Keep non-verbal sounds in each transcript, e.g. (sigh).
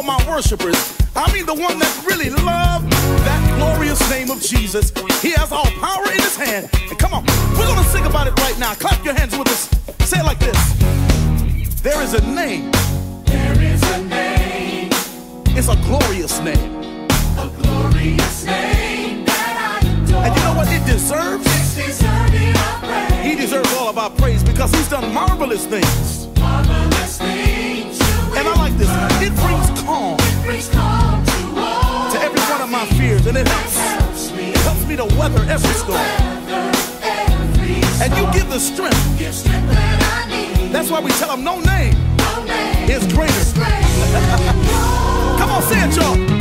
all my worshipers. I mean the one that really love that glorious name of Jesus. He has all power in his hand. And come on, we're gonna sing about it right now. Clap your hands with us. Say it like this. There is a name. There is a name, It's a glorious name. a glorious name that I adore. And you know what it deserves? It's deserving of praise. He deserves all of our praise because he's done marvelous things. And it helps, me it helps me to weather every storm. And you give the strength. Give strength that I need. That's why we tell them no name No name is greater. greater. (laughs) Come on, say it, y'all.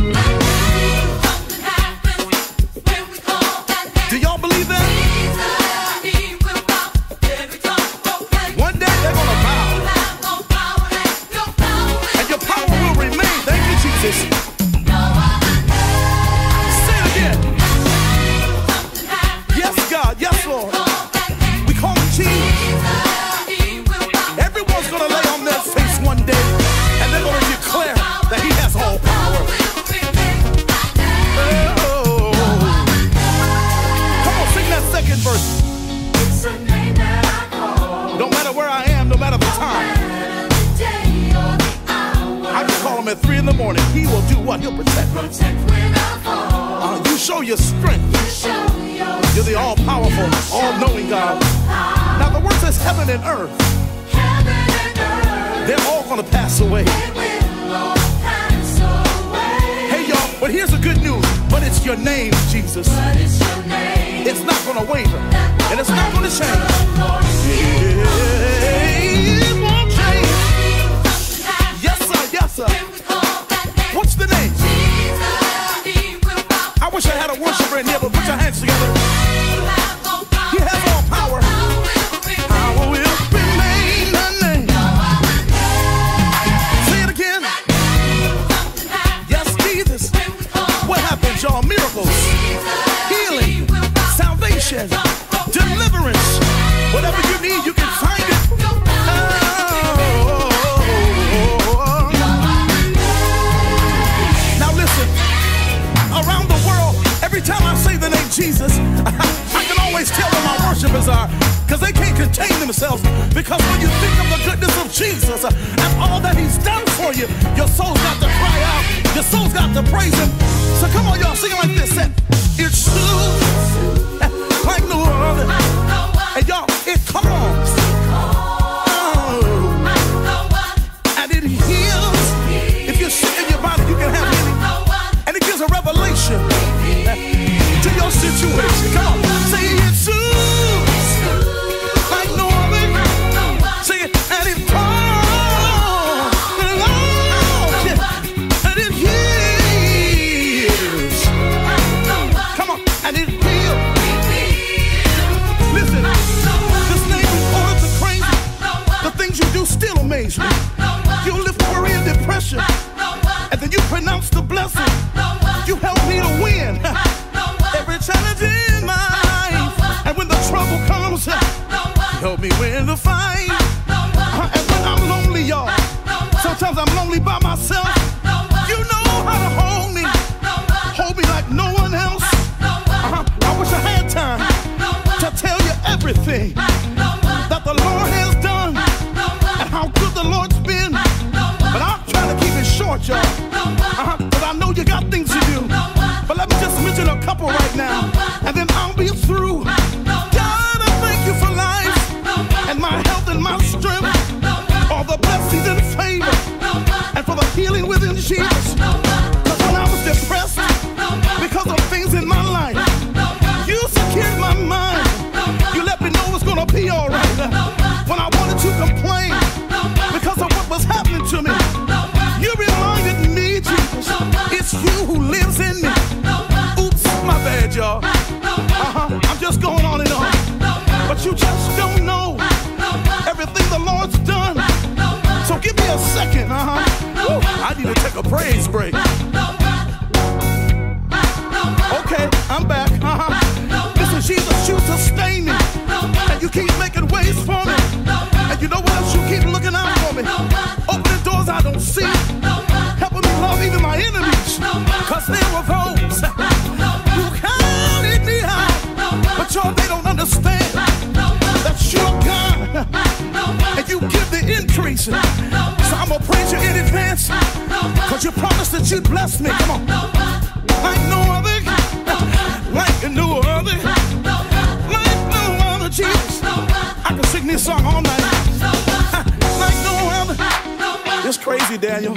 Him at three in the morning. He will do what? He'll protect. Protect when I fall. Uh, you show your strength. Show your You're the all-powerful, all-knowing God. Now the word says heaven and earth, heaven and earth. they're all gonna pass away. It will all pass away. Hey y'all, but here's the good news. But it's your name, Jesus. It's your name. It's not gonna waver, and it's not gonna change. Lord, healing, salvation, deliverance. Whatever you need, you can find it. Oh. Now listen, around the world, every time I say the name Jesus, (laughs) I can always tell where my worshipers are, because they can't contain themselves. Because when you think of the goodness of Jesus and all that He's done for you, your soul's got to cry out, your soul's got to praise Him. So come on, y'all, sing it like this. It's true, still amaze me. You lift worry and depression, and then you pronounce the blessing. You help me to win every challenge in my life. And when the trouble comes, help me win the fight. Uh, And when I'm lonely, y'all, sometimes I'm lonely by myself. You know how to hold me, y'all. Uh-huh. I'm just going on and on. But you just don't know everything the Lord's done. So give me a second, uh-huh. I need to take a praise break. Okay, I'm back, uh-huh. Listen, Jesus, you sustain me. And you keep making ways for me. And you know what else? You keep looking out for me. Opening doors I don't see. Helping me love even my enemies. Cause they're. That you'd bless me. Come on. Like no other, like no other, like no other, Jesus. I can sing this song all night. Like no other. It's crazy, Daniel.